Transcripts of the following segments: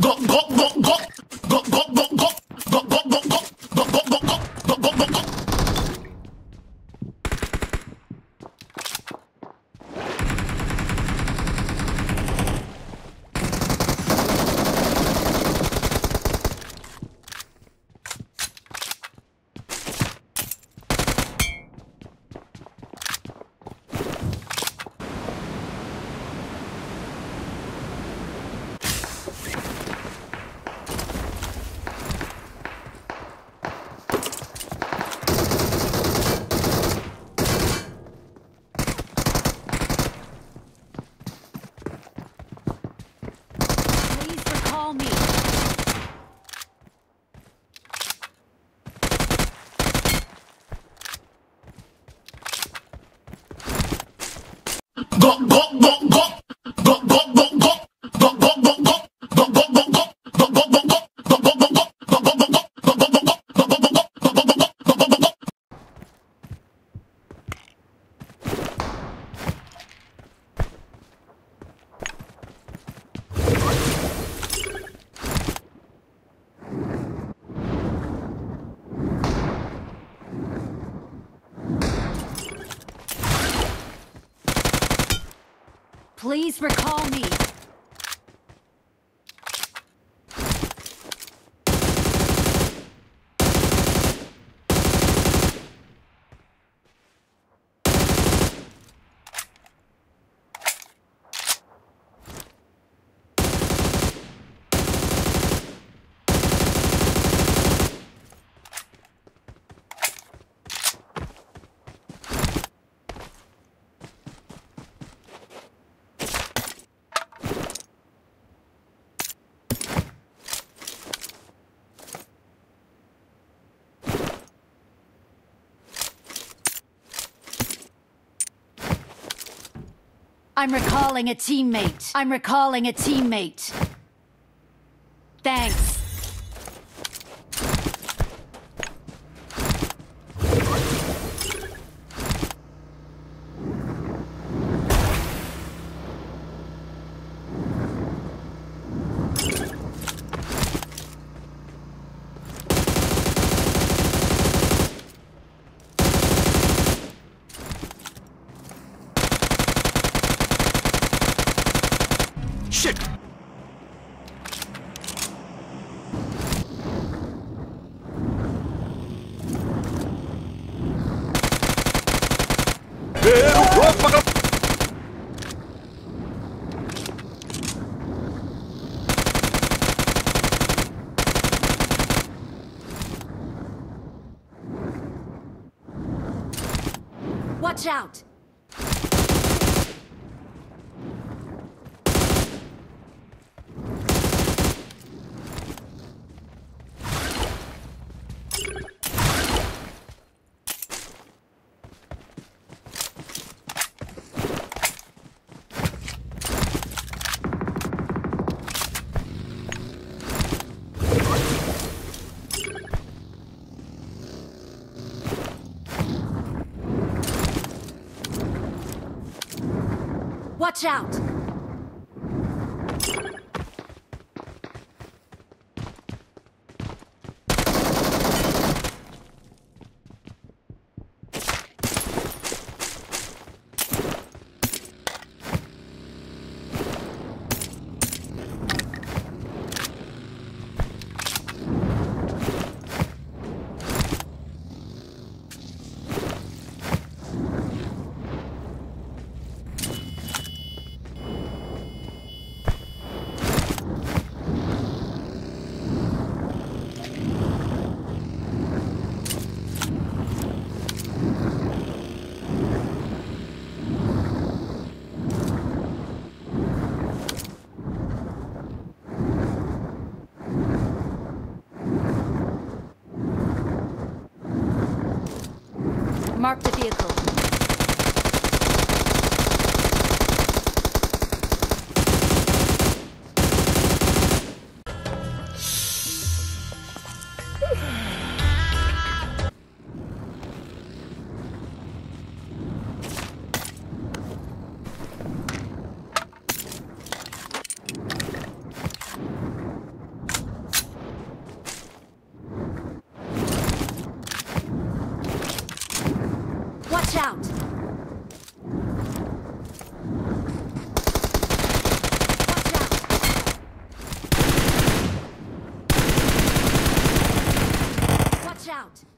Please go go go Please recall me. I'm recalling a teammate. I'm recalling a teammate. Shit! Watch out! Watch out! Mark the vehicle. Out!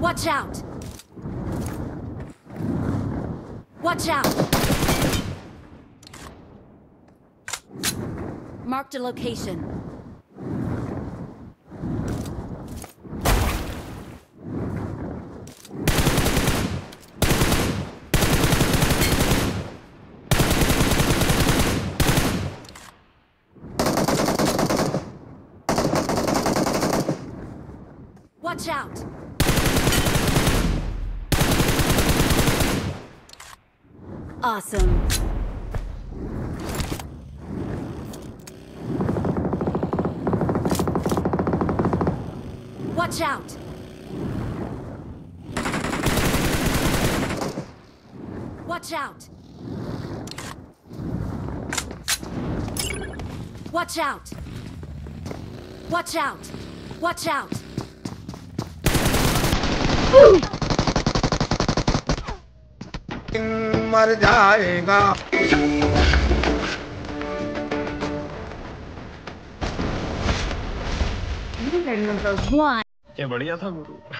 Watch out! Watch out! Marked a location. Watch out! Awesome. Watch out! Watch out! Watch out! Watch out! Watch out! मर जाएगा। ये बढ़िया था गुरु।